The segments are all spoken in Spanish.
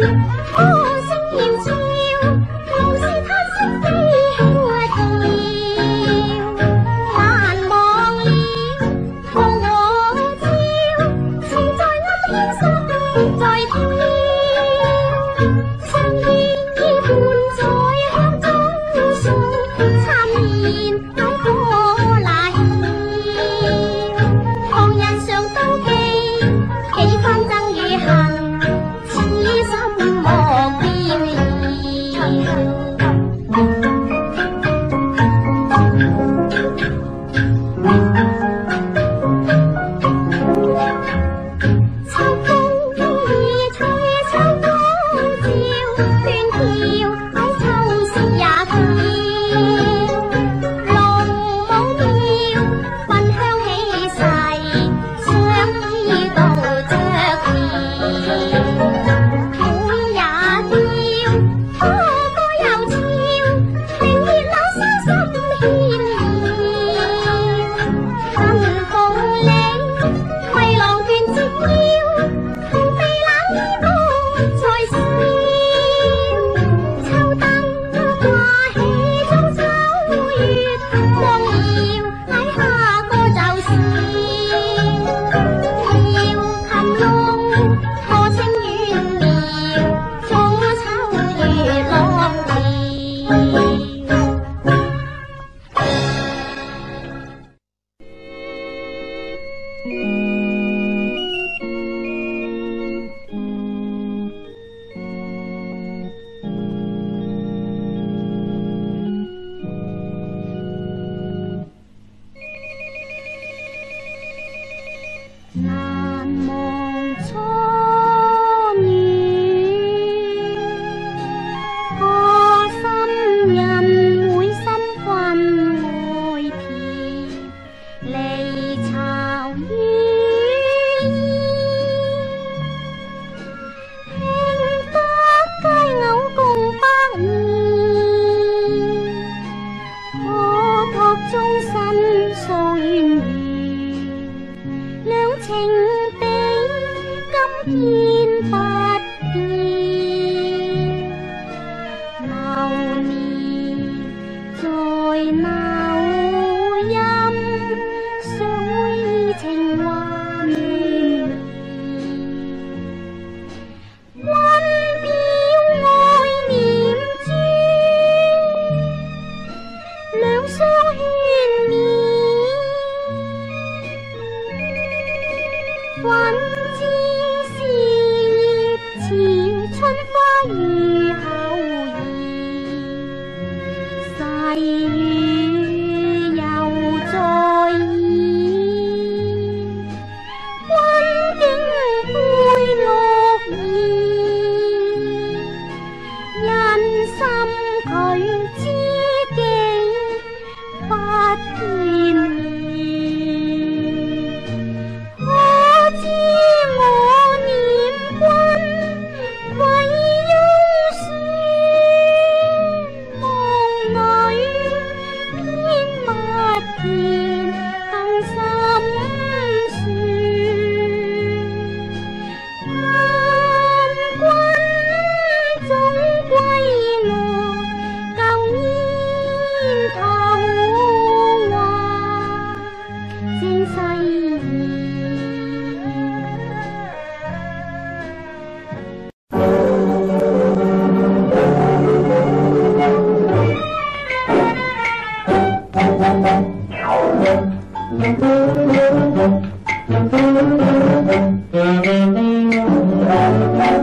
哦。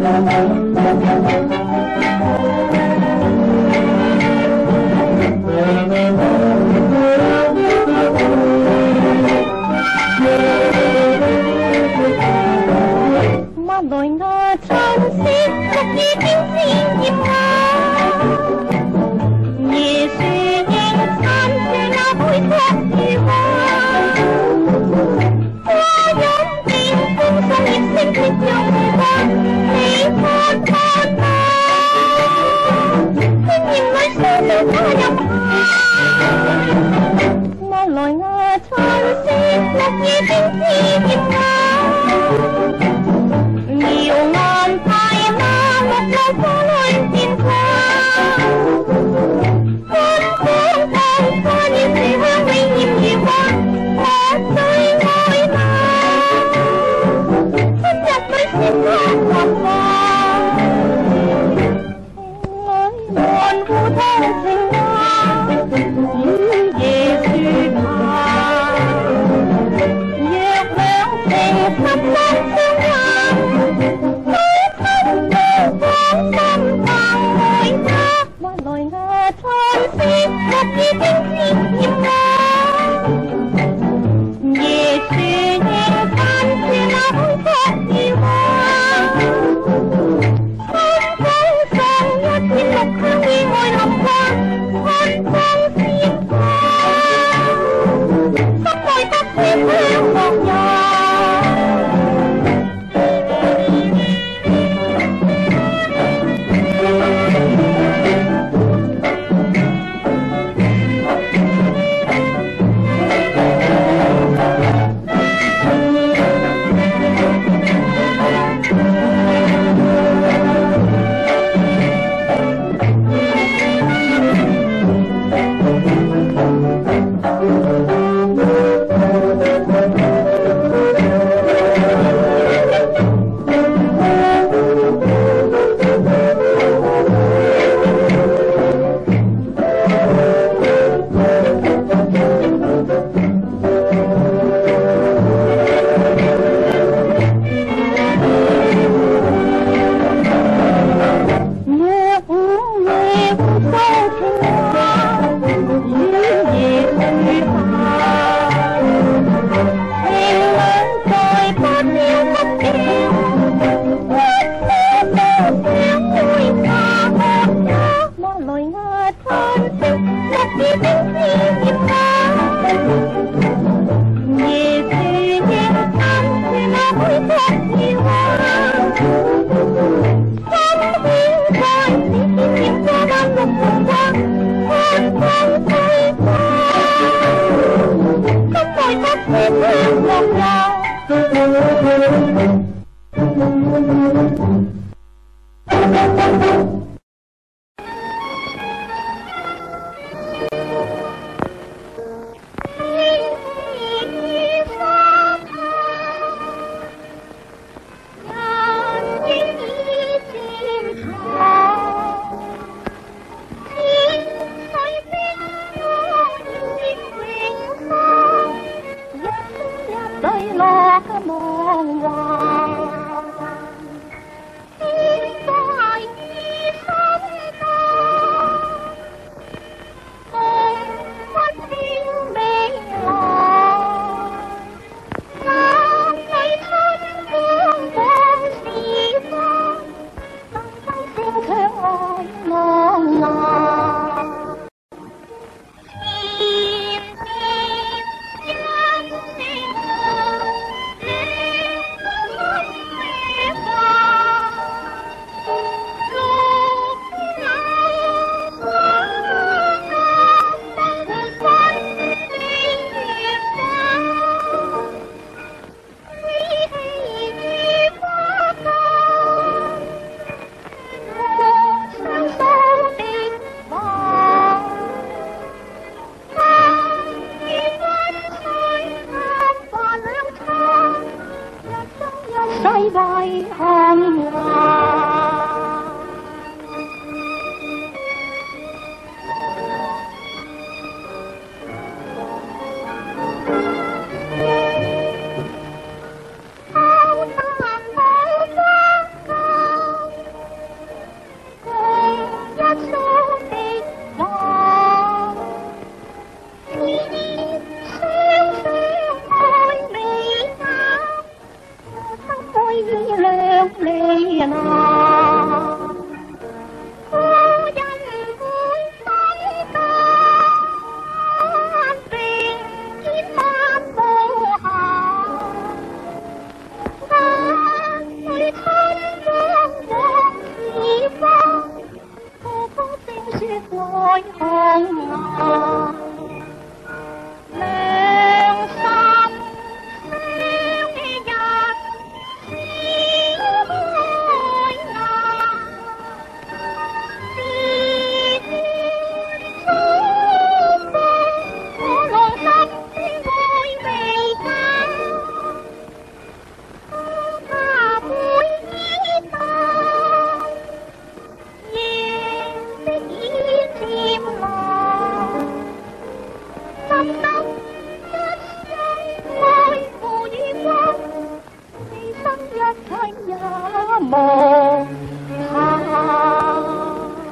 mamá mamá 你等你。